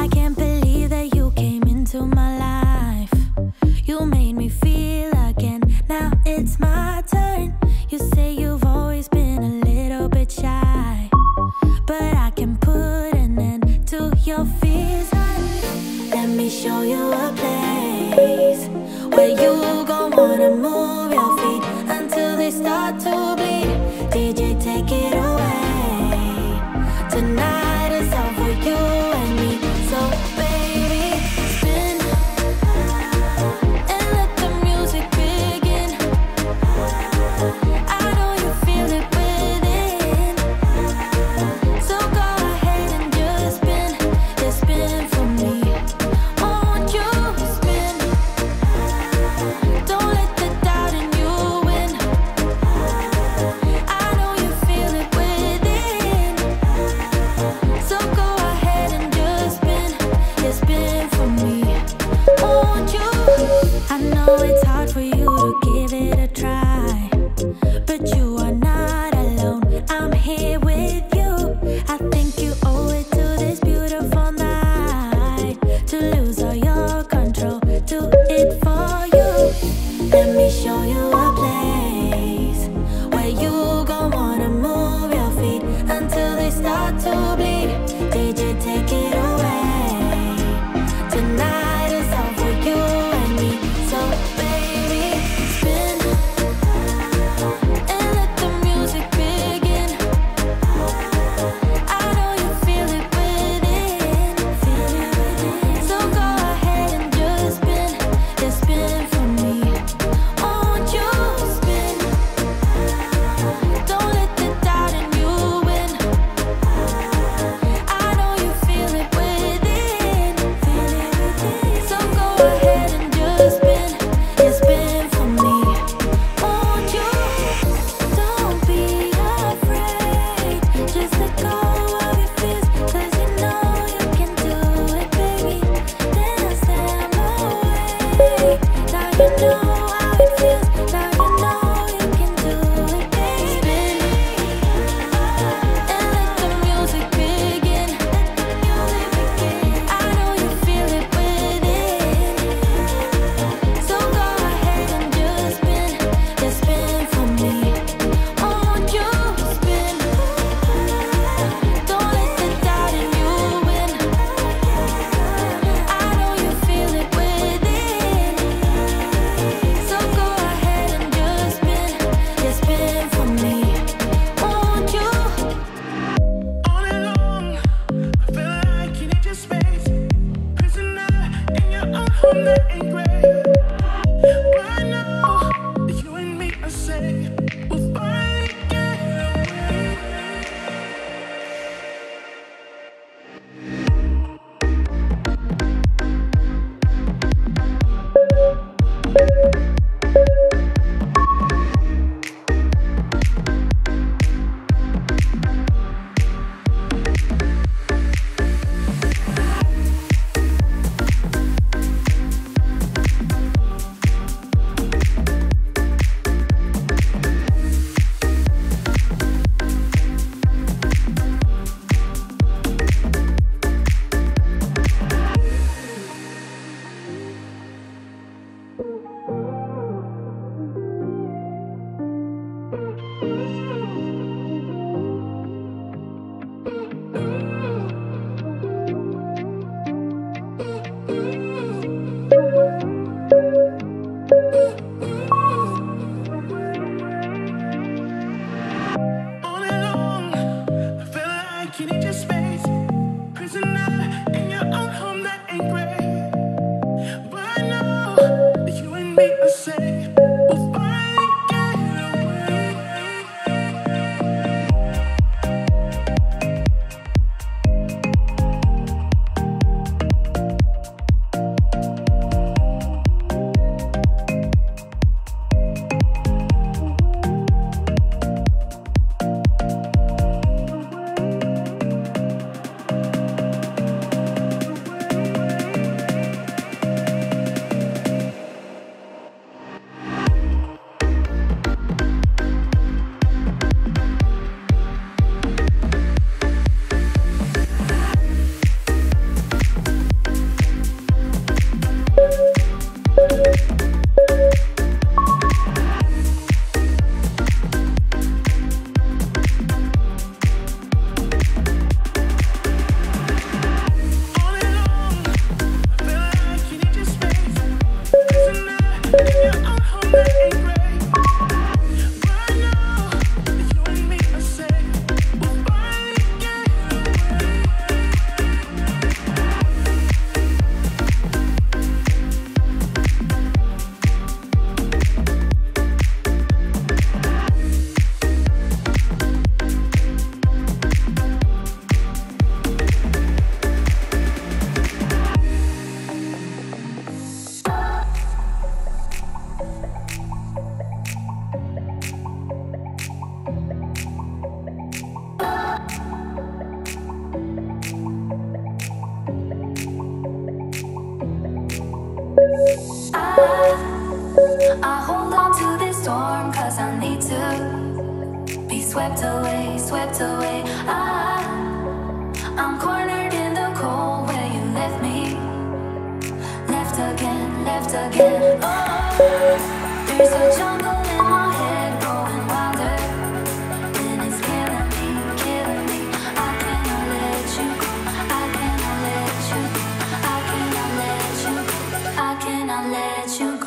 I can't believe that you came into my life. You made me feel. I hold on to this storm cause I need to be swept away, swept away. I, I'm cornered in the cold where you left me. Left again, left again. Oh, there's a jungle in my head growing wilder. And it's killing me, killing me. I cannot let you go. I cannot let you. I cannot let you. I cannot let you.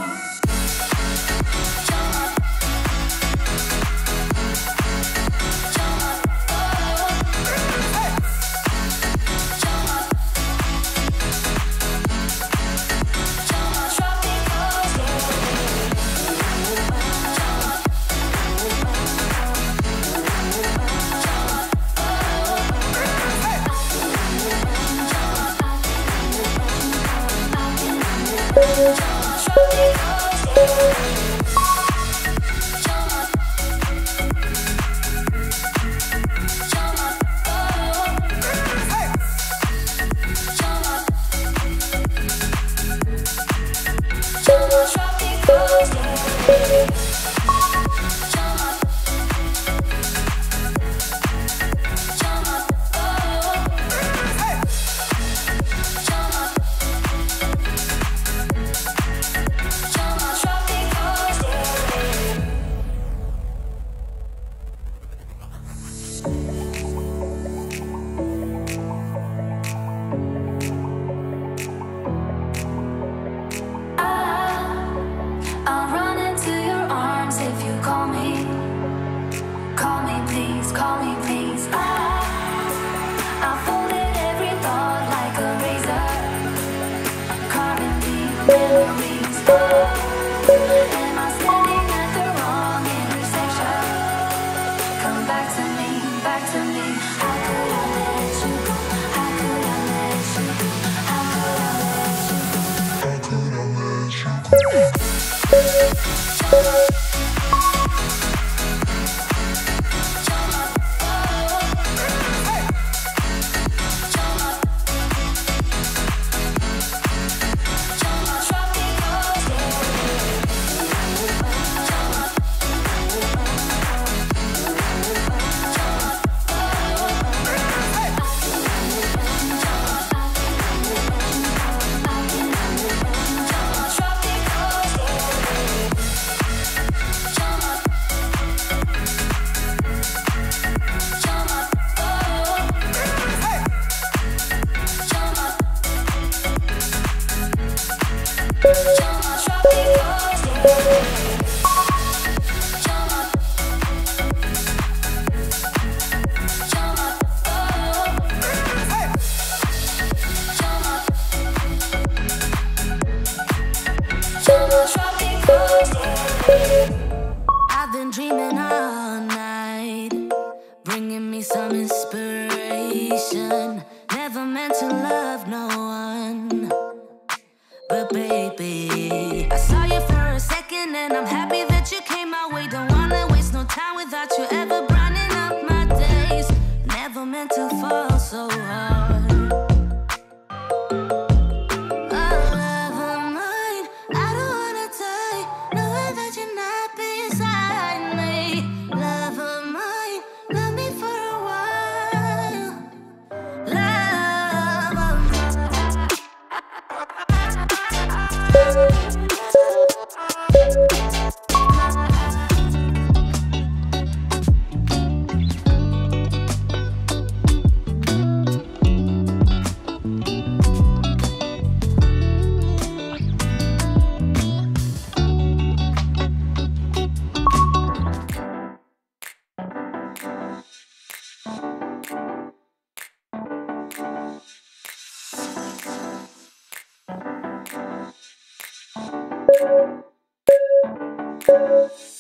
Thank you.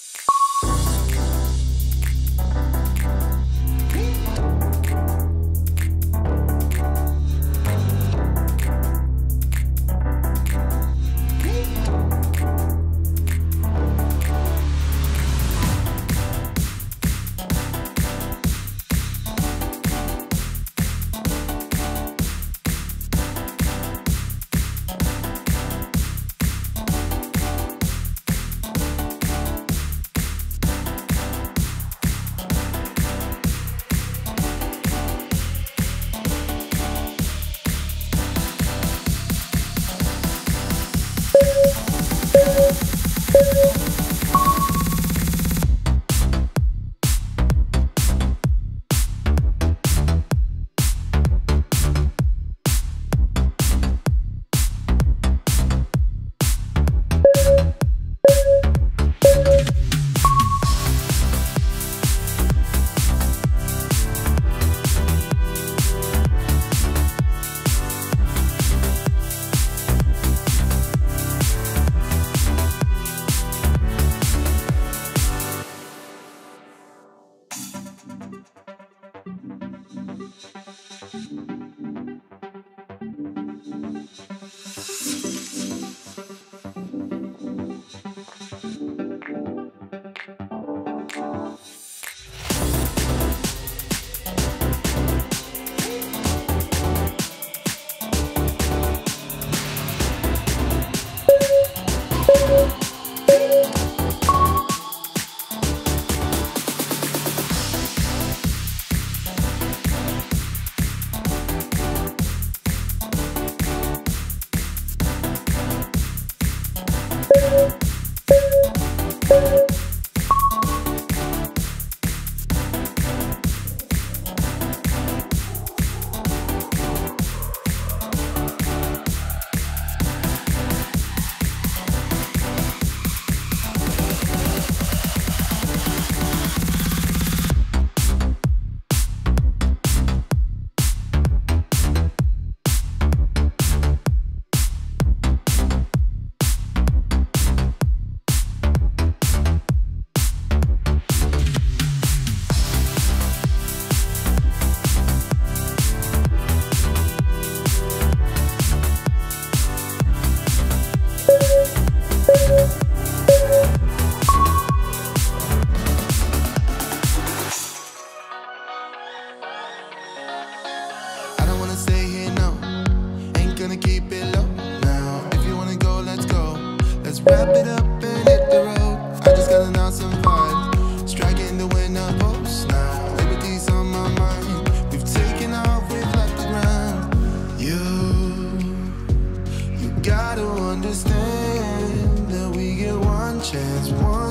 understand that we get one chance, one